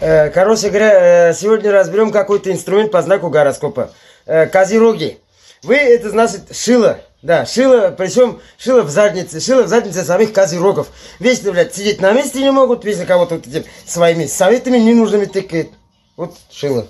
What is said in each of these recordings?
Э, короче говоря, э, сегодня разберем какой-то инструмент по знаку гороскопа. Э, Козероги. Вы, это значит шило. Да, шило, причем шило в заднице, шило в заднице самих козерогов. Вечно, блядь, сидеть на месте не могут, вечно кого-то вот этим своими советами ненужными тыкает. Вот шило.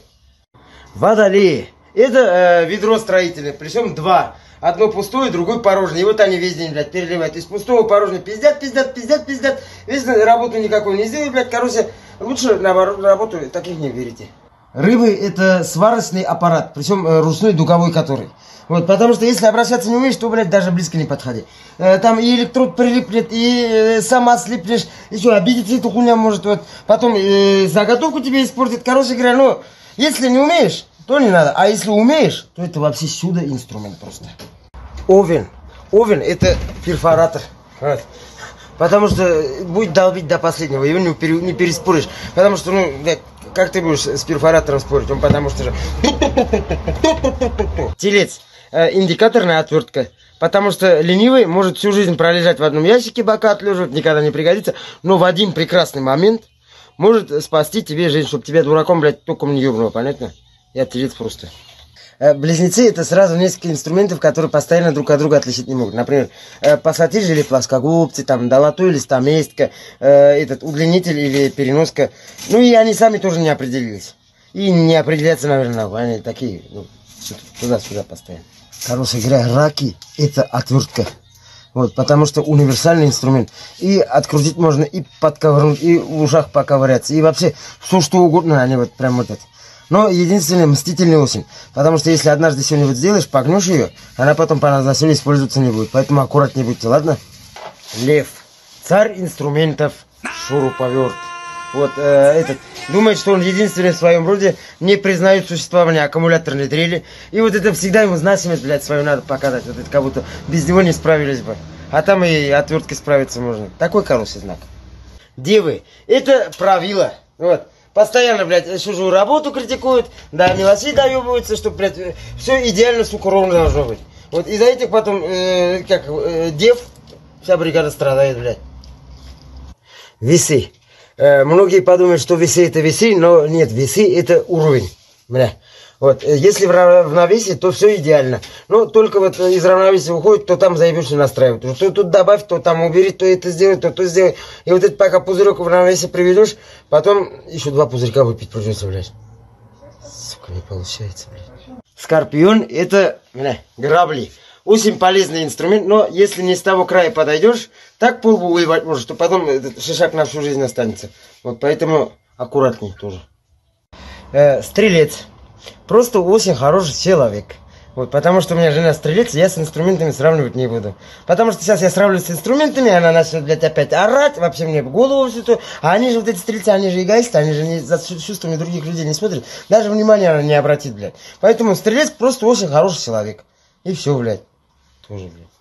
Водолеи. Это э, ведро строительное, причем два. Одно пустое, другое порожнее. И вот они весь день, блядь, переливают. Из пустого порожнее пиздят, пиздят, пиздят, пиздят. Весь работу никакой не сделают, блядь. Короче, лучше на работу таких не верите. Рыбы это сварочный аппарат, причем э, ручной дуговой который. Вот, потому что если обращаться не умеешь, то, блядь, даже близко не подходи. Э, там и электрод прилипнет, и э, сама слипнешь, еще обидеться эта хуйня может, вот. Потом э, заготовку тебе испортит. Короче говоря, ну, если не умеешь, то не надо. А если умеешь, то это вообще сюда инструмент просто. Овен. Овен это перфоратор. Вот. Потому что будет долбить до последнего, его не, пере, не переспоришь. Потому что, ну, как ты будешь с перфоратором спорить? Он потому что же... Телец. Э, индикаторная отвертка. Потому что ленивый может всю жизнь пролежать в одном ящике, бока отлеживать, никогда не пригодится. Но в один прекрасный момент может спасти тебе жизнь, чтобы тебя дураком, блядь, током не ебнуло, понятно? Я телец просто. Э, близнецы это сразу несколько инструментов, которые постоянно друг от друга отличить не могут. Например, э, пассатижи или плоскогубцы, там, долото или стаместка, э, этот удлинитель или переноска. Ну и они сами тоже не определились. И не определяться, наверное, они такие, ну, туда-сюда постоянно. Короче говоря, раки это отвертка. Вот, потому что универсальный инструмент. И открутить можно, и подковырнуть, и в ушах поковыряться, и вообще все что угодно, они вот прям вот это. Но единственный мстительный осень. Потому что если однажды вот сделаешь, погнешь ее, она потом по назначению использоваться не будет. Поэтому аккуратнее будьте, ладно? Лев. Царь инструментов шуруповерт. Вот э, этот думает, что он единственный в своем роде не признает существование аккумуляторной дрели. И вот это всегда ему значимость, блядь, свою надо показать. Вот это как будто без него не справились бы. А там и отверткой справиться можно. Такой хороший знак. Девы, это правило. Вот. Постоянно, блядь, чужую работу критикуют, да, мелочи доебываются, что, блядь, все идеально, сука, ровно должно быть. Вот из-за этих потом, э, как, э, дев, вся бригада страдает, блядь. Весы. Э, многие подумают, что весы это весы, но нет, весы это уровень, бля. Вот, э, если в равновесии, то все идеально. Но только вот из равновесия уходит, то там заебешься настраивать. То тут добавь, то там убери, то это сделай, то то сделай. И вот это пока пузырек в равновесие приведешь, потом еще два пузырька выпить придется, блядь. Сука, не получается, блядь. Скорпион это, бля, грабли. Очень полезный инструмент, но если не с того края подойдешь, так полбу воевать можешь, что потом этот шишак на всю жизнь останется. Вот поэтому аккуратней тоже. Э, стрелец. Просто очень хороший человек. Вот, потому что у меня жена стрелец, я с инструментами сравнивать не буду. Потому что сейчас я сравниваю с инструментами, она начнет, блядь, опять орать, вообще мне в голову все то. А они же, вот эти стрельцы, они же эгоисты, они же не, за чувствами других людей не смотрят. Даже внимания она не обратит, блядь. Поэтому стрелец просто очень хороший человек. И все, блядь. Тоже, блядь.